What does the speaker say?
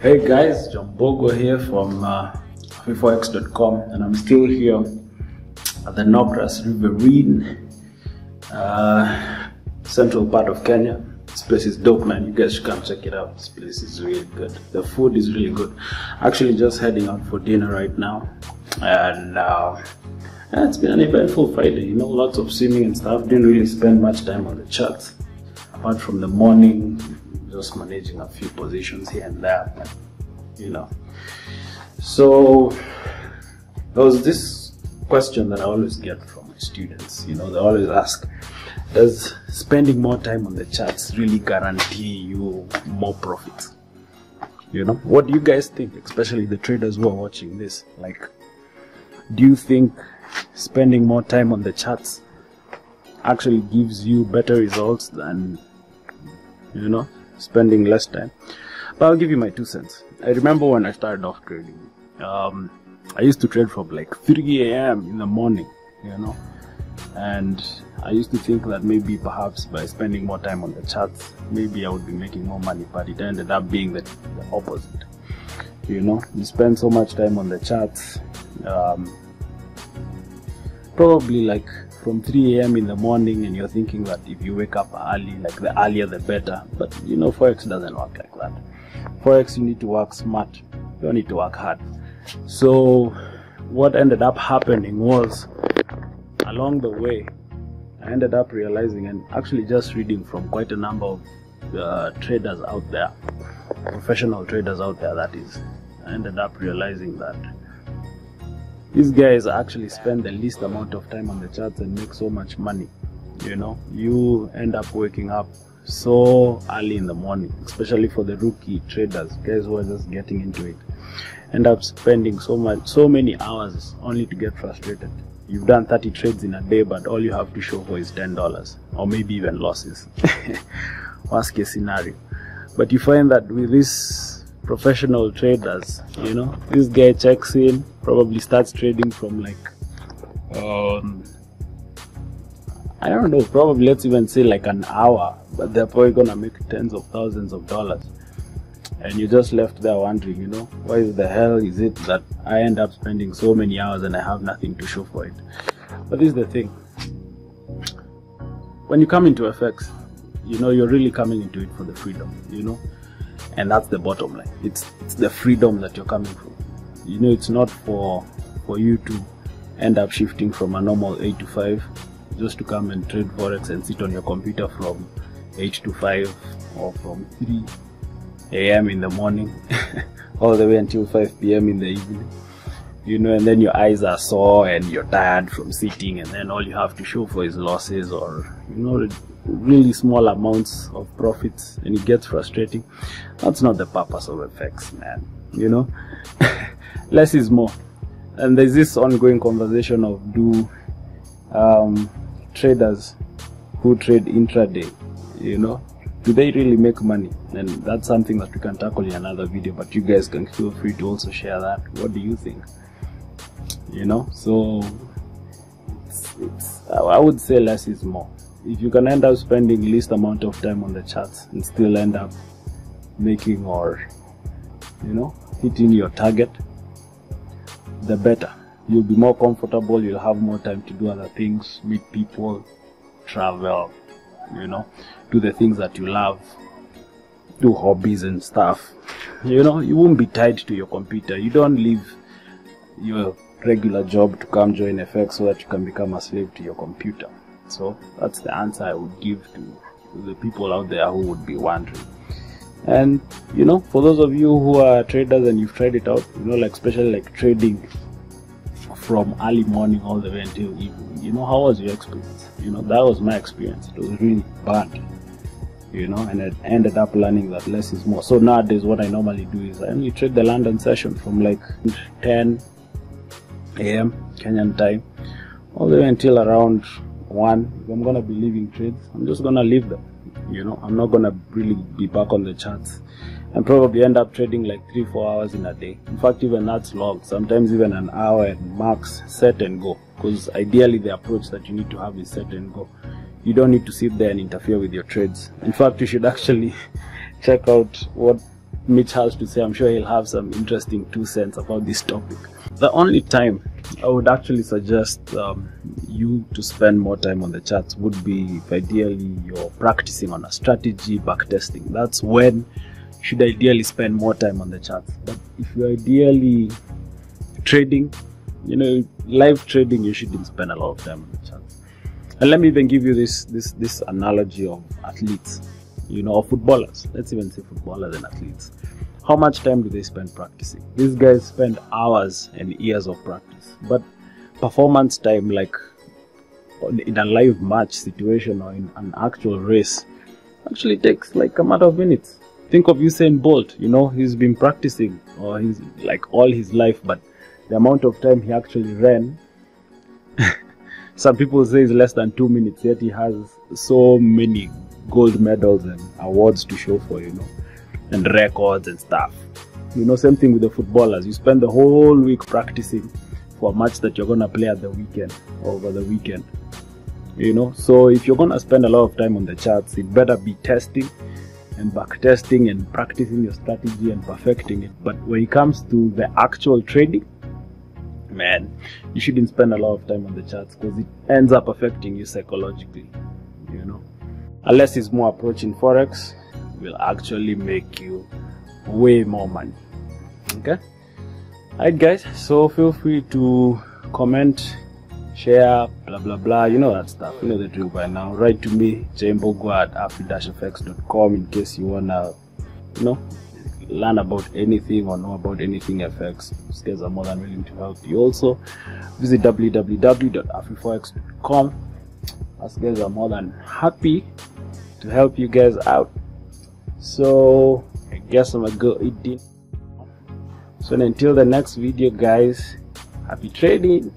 Hey guys, John Mbogo here from uh, FIFOX.com, and I'm still here at the Nogras Riverine, uh, central part of Kenya. This place is dope, man. You guys should come check it out. This place is really good. The food is really good. Actually, just heading out for dinner right now, and uh, it's been an eventful Friday. You know, lots of swimming and stuff. Didn't really spend much time on the charts, apart from the morning, just managing a few positions here and there. But, you know, so there was this question that I always get from my students. You know, they always ask, does spending more time on the charts really guarantee you more profits? You know, what do you guys think, especially the traders who are watching this? Like, do you think spending more time on the charts actually gives you better results than, you know, spending less time? But I'll give you my two cents. I remember when I started off trading, um, I used to trade from like 3 a.m. in the morning, you know, and I used to think that maybe perhaps by spending more time on the charts, maybe I would be making more money, but it ended up being the, the opposite. You know, you spend so much time on the charts, um, probably like from 3 a.m. in the morning, and you're thinking that if you wake up early, like the earlier the better. But you know, Forex doesn't work like that. Forex, you need to work smart, you don't need to work hard. So, what ended up happening was along the way, I ended up realizing and actually just reading from quite a number of uh, traders out there, professional traders out there, that is. I ended up realizing that these guys actually spend the least amount of time on the charts and make so much money. You know, you end up waking up so early in the morning, especially for the rookie traders, guys who are just getting into it, end up spending so much, so many hours only to get frustrated. You've done 30 trades in a day, but all you have to show for is $10 or maybe even losses. Worst case scenario. But you find that with these professional traders, you know, this guy checks in, probably starts trading from like, um, I don't know, probably let's even say like an hour, but they're probably gonna make tens of thousands of dollars. And you're just left there wondering, you know, why the hell is it that I end up spending so many hours and I have nothing to show for it? But this is the thing. When you come into FX, you know, you're really coming into it for the freedom, you know? And that's the bottom line. It's, it's the freedom that you're coming from. You know, it's not for for you to end up shifting from a normal 8 to 5 just to come and trade forex and sit on your computer from 8 to 5 or from 3 a.m. in the morning all the way until 5 p.m. in the evening. You know, and then your eyes are sore and you're tired from sitting, and then all you have to show for is losses or, you know, really small amounts of profits, and it gets frustrating. That's not the purpose of FX, man. You know, less is more. And there's this ongoing conversation of do um, traders who trade intraday, you know, do they really make money? And that's something that we can tackle in another video, but you guys can feel free to also share that. What do you think? You know, so it's, it's, I would say less is more. If you can end up spending least amount of time on the charts and still end up making or, you know, hitting your target, the better. You'll be more comfortable, you'll have more time to do other things, meet people, travel, you know, do the things that you love, do hobbies and stuff. You know, you won't be tied to your computer. You don't leave your regular job to come join FX so that you can become a slave to your computer. So that's the answer I would give to the people out there who would be wondering. And you know, for those of you who are traders and you've tried it out, you know, like especially like trading from early morning all the way until evening, you know, how was your experience? You know, that was my experience. It was really bad. You know, and I ended up learning that less is more. So nowadays, what I normally do is I only trade the London session from like 10 a.m. Kenyan time all the way until around 1. If I'm gonna be leaving trades, I'm just gonna leave them. You know, I'm not gonna really be back on the charts and probably end up trading like 3 4 hours in a day. In fact, even that's long, sometimes even an hour and max set and go. Because ideally, the approach that you need to have is set and go. You don't need to sit there and interfere with your trades. In fact, you should actually check out what Mitch has to say. I'm sure he'll have some interesting two cents about this topic. The only time I would actually suggest um, you to spend more time on the charts would be if ideally you're practicing on a strategy, backtesting. That's when you should ideally spend more time on the charts. But if you're ideally trading, you know, live trading, you shouldn't spend a lot of time on the charts. And let me even give you this this this analogy of athletes, you know, footballers. Let's even say footballers and athletes. How much time do they spend practicing? These guys spend hours and years of practice, but performance time, like in a live match situation or in an actual race, actually takes like a matter of minutes. Think of Usain Bolt. You know, he's been practicing or he's like all his life, but the amount of time he actually ran some people say it's less than two minutes yet he has so many gold medals and awards to show for you know and records and stuff. You know same thing with the footballers. You spend the whole week practicing for a match that you're gonna play at the weekend over the weekend. You know so if you're gonna spend a lot of time on the charts it better be testing and back testing and practicing your strategy and perfecting it. But when it comes to the actual trading man, you shouldn't spend a lot of time on the charts because it ends up affecting you psychologically, you know. Unless it's more approaching forex, will actually make you way more money. Okay. Alright, guys. So feel free to comment, share, blah blah blah. You know that stuff. You know the drill by now. Write to me, jmbogwa at afri-fx.com in case you wanna, you know, learn about anything or know about anything FX, guys are more than willing to help you. Also, visit www.afriforex.com. Us guys are more than happy to help you guys out. So, I guess I'm gonna go eat dinner. So, until the next video, guys, happy trading.